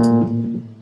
うん。